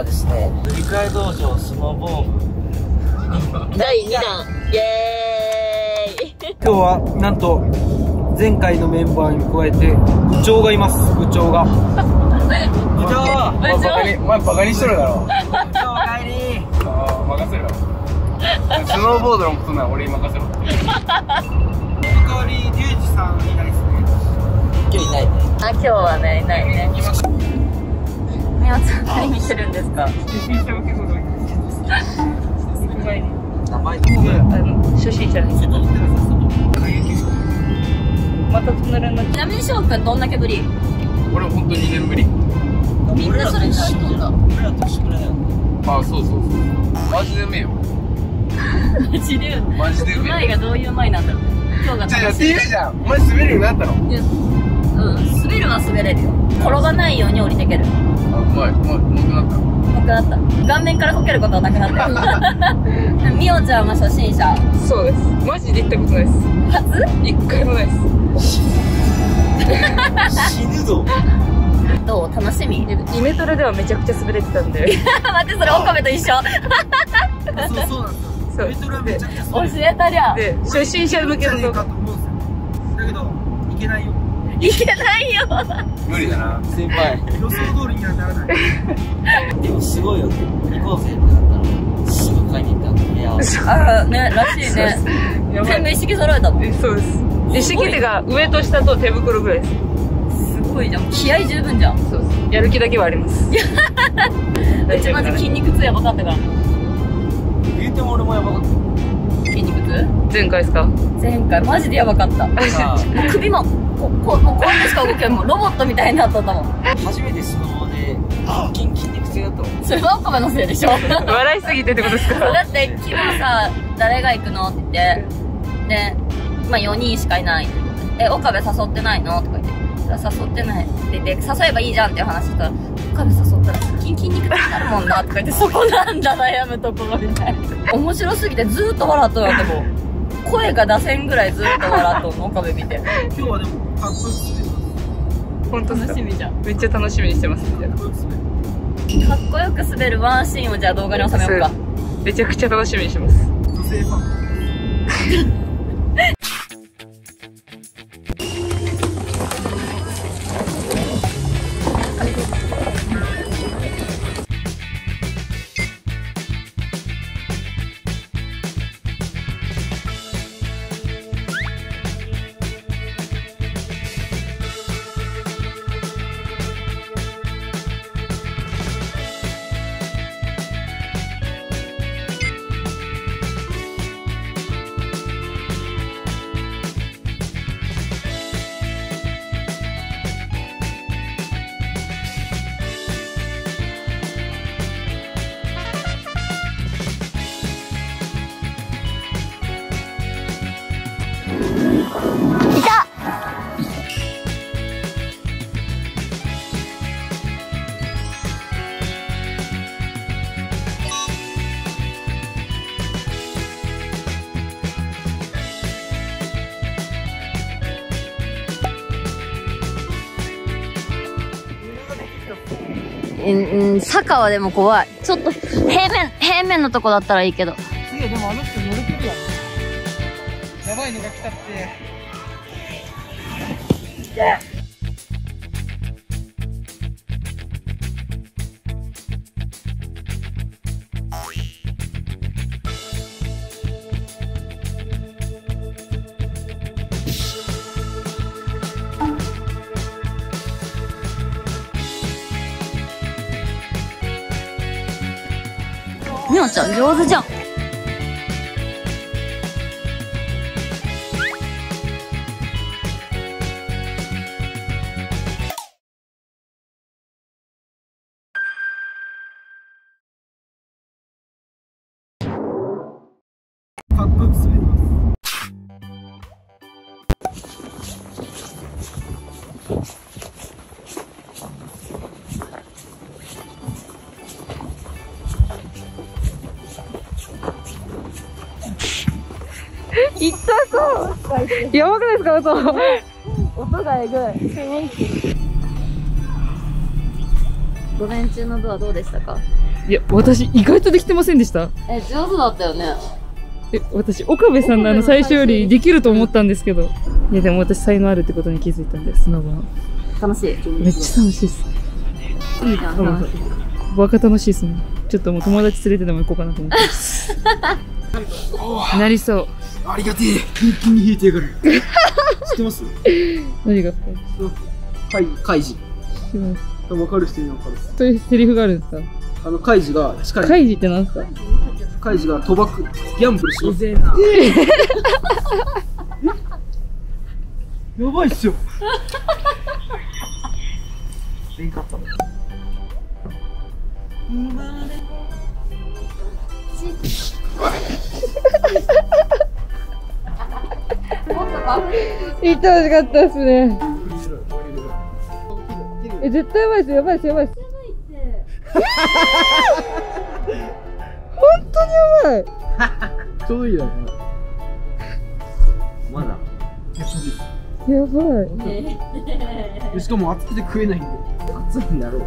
はですね、理解道場スノーボー部。第2弾。イエーイ。今日はなんと前回のメンバーに加えて部長がいます。部長が。部長。部長お前バカにしとるだろ。部長お帰り。ああ任せろ。スノーボードのことなら俺に任せろ。その代わりリュウジさんいないですね。今日いない。ね。あ今日はね。いないねみおちゃん何見てるんです。か名前あの初心者です。またトンネルのちなみに翔くんどんだけぶり俺本当に2年ぶりみんなそれ書いとんだ俺ら年くらいだよ。あそうそうそうマジでうめえよマジでマジでうめえうまいがどういううまいなんだろう今日がじゃあやっ楽しいてみるじゃんお前滑るようになったのいやうん滑るは滑れるよ転がないように降りてけるまいうまいうまくなった。なくなった。顔面からこけることはなくなった。よみおちゃんは初心者。そうです。マジで行ったことないです。初？一回もないです。死ぬぞ。どう？楽しみ？イメトレではめちゃくちゃ滑れてたんで。待ってそれ岡部と一緒。そうそうなんですよ。そう。メトロはめちゃくちゃ教えたりゃ。で初心者向けのいけないよ。無理だな。先輩。予想通りにはならないでもすごいよ。ね。行こうぜってなったら、すぐ買いに行ったんだ。いや、あねらしいね。やばい。全部一式揃えたの？えそうです。で敷手が上と下と手袋ぐらいです。すごいじゃん。気合十分じゃん。うそうです。やる気だけはあります。ちまず筋肉痛やばかったから。言うても俺もやばかっ筋肉痛前回ですか？前回。マジでやばかった。もう首もここもうこうやってしか動けんもん。ロボットみたいになっとったもん初めてスノボで、腹筋筋肉痛だったもん。それは岡部のせいでしょ。笑いすぎてってことですか？だって昨日さ誰が行くのって言って。でまあ4人しかいない。ってことでえ岡部誘ってないの？とか言って誘ってない。って言って誘えばいいじゃんっていう話したら岡部誘ったら腹筋筋肉痛になるもんなとか言ってそこなんだ悩むところみたいな。面白すぎてずーっと笑っとるわけもう。声が出せんぐらいずーっと笑っとんの岡部見て。今日はでもかっこよす本当楽しみじゃん。めっちゃ楽しみにしてます。かっこよく滑るかっこよく滑るワンシーンをじゃあ動画に収めようか。めちゃくちゃ楽しみにしてます。女性ファンうん、うん、坂はでも怖い。ちょっと、平面、平面のとこだったらいいけど。次はでもあの人乗れてるやんやばいのが来たってみおちゃん上手じゃん。いったそうやばくないですか音音がえぐい。午前中のドアどうでしたか？いや、私意外とできてませんでした。え、上手だったよね。え、私、岡部さんのあの最初よりできると思ったんですけど。いや、でも私才能あるってことに気づいたんで、スノボの。楽しい。めっちゃ楽しいです。いいじゃん、楽しい。バカ楽しいですね。ちょっともう友達連れてでも行こうかなと思ってます。なりそう。ありがてえ。一気に引いてやがる。知ってます？何がカイカイジ。知らない分かる人には分かる。そういうセリフがあるんですか？あのカイジが地下に。カイジってなんですか？カイジが賭博ギャンブルします。な。やばいっすよ。せんかった。の。言ってほしかったですね。え、絶対やばいです、やばいです、やばいです。本当にやばい。ちょうどいいだねまだ。やばい。しかも熱くて食えないんで熱いんだろう。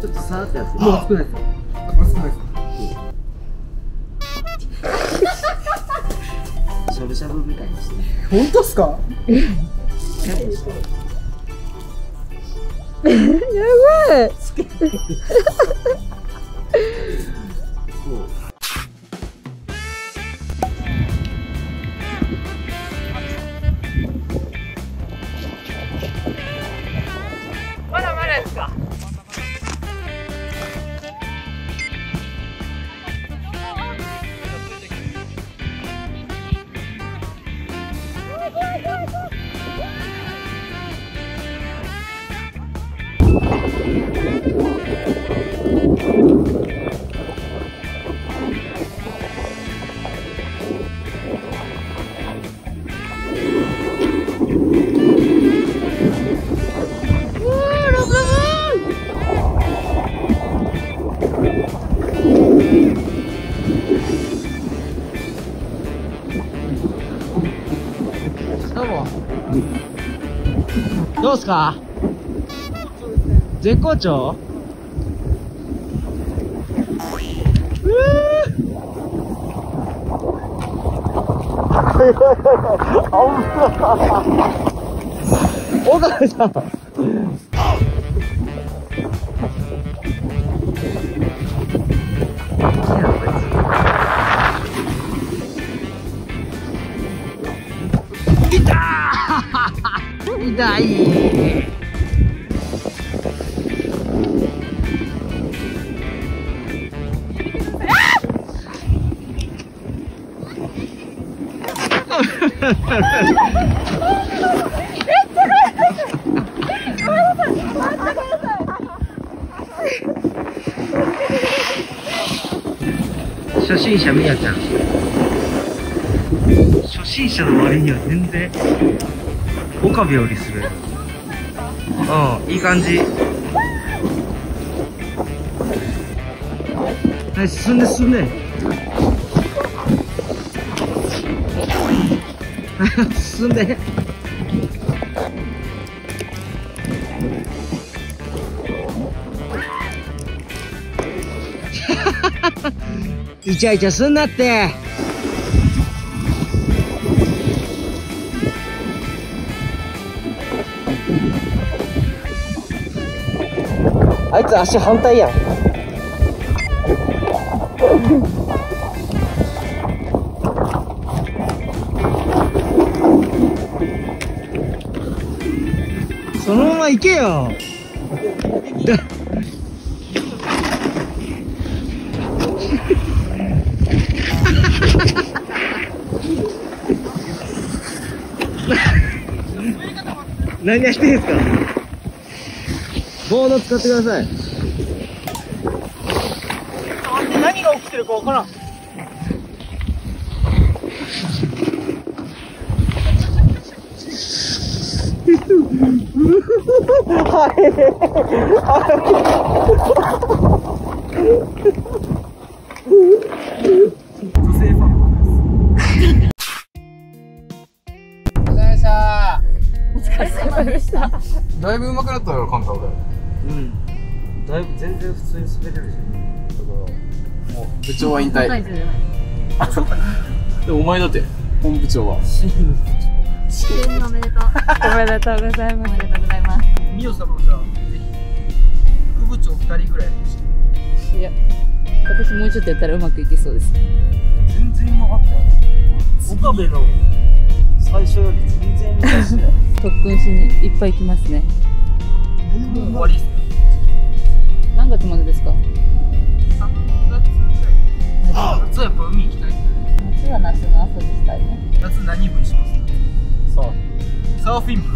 ちょっとさーってやって。もう熱くないですよ熱くないです本当っすか？やばい。どうすか？絶好調？岡部さん。痛い。初心者みやちゃん初心者の割には全然岡部よりする。うんいい感じ。はい進んで進んで。進んで。イチャイチャすんなって。つ足反対やん。そのまま行けよ。何やってんすか？ボード使ってください。何が起きてるかわからん。女性ファンお疲れでしたお疲れ様でした。だいぶ上手くなったよカンタ俺うん。だいぶ全然普通に滑れるじゃん。だから部長は引退。大事じゃないでもお前だって、本部長は。急におめでとう。おめでとうございます。おめでとうございます。みお様もじゃあぜひ副部長2人ぐらいやってほしい。いや私もうちょっとやったらうまくいけそうです。全然うまかったよ岡部の最初より全然昔だよ特訓しにいっぱい来ますね。もう終わり何月までですか？3月ぐらい。夏はやっぱ海行きたい。夏は夏の遊びしたいね。夏何部にします？サーフィン部